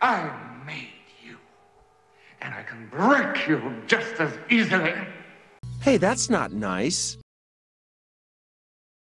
I made you. And I can break you just as easily. Hey, that's not nice.